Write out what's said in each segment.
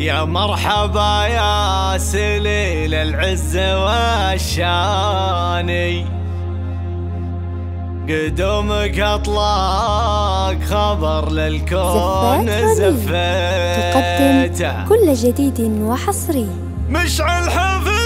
يا مرحبا يا سليل العز والشاني. قدومك اطلاق خبر للكون زفيت تقدم كل جديد وحصري. مشعل حفيد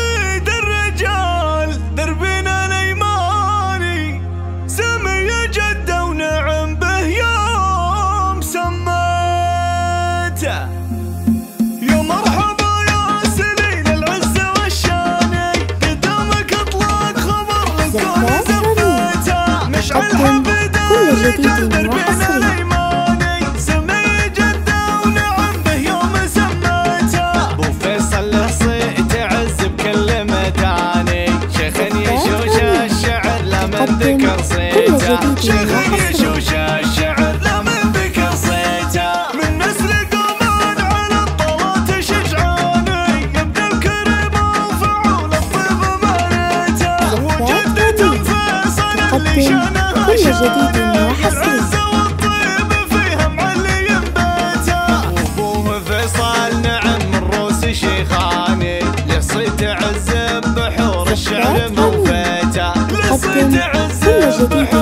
الشعر لا من ذكر صيته. يشوش الشعر لا من ذكر صيته. من نسل قومان على الطلات شجعاني. يبدأ الكريم وفعول الطيب مالته وجدة فيصل اللي شانها كل الشعر موفيته لصيت عز كل جديد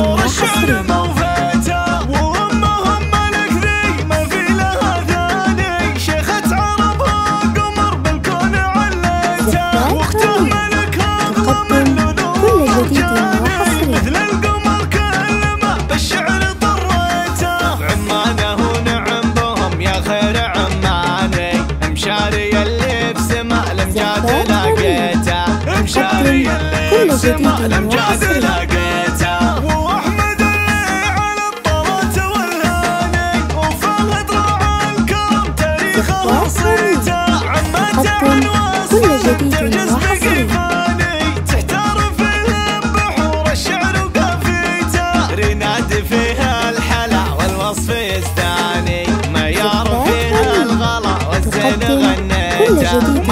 جديد الامجاد وحصري. لقيته وأحمد اللي على الطلات والهاني وفهد راعى الكرم تاريخه زفاف وصيته. عمته عن ترجس وحصري. بقيفاني. تحتار فيهم بحور الشعر وقافيته. ريناد فيها الحلا والوصف يزداني ما يعرف فيها الغلا والزين غنيته.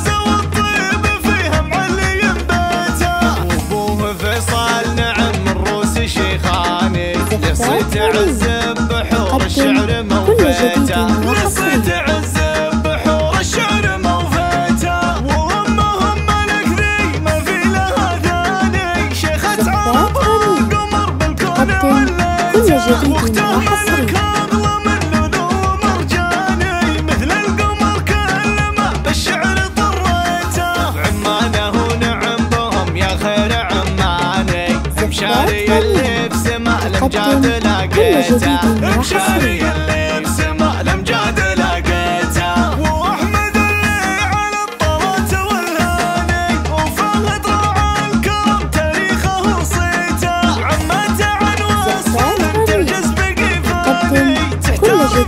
لصيت عز بحور الشعر موفيته وامهم ملك ذي ما في لها ثاني شيخة عربها قمر بالكون وحصري. ملكها اغلى من لؤلؤ مرجاني مثل القمر كلمه بالشعر طريته عمانه ونعم بهم يا خير عماني مشاري اللي لقيته جديد وحصري. مشاري اللي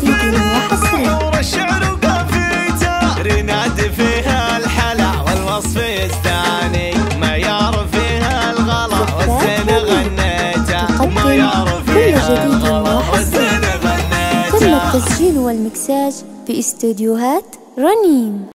وحصري. بحور الشعر فيها والوصف غنيته التسجيل والمكساج في استوديوهات رنيم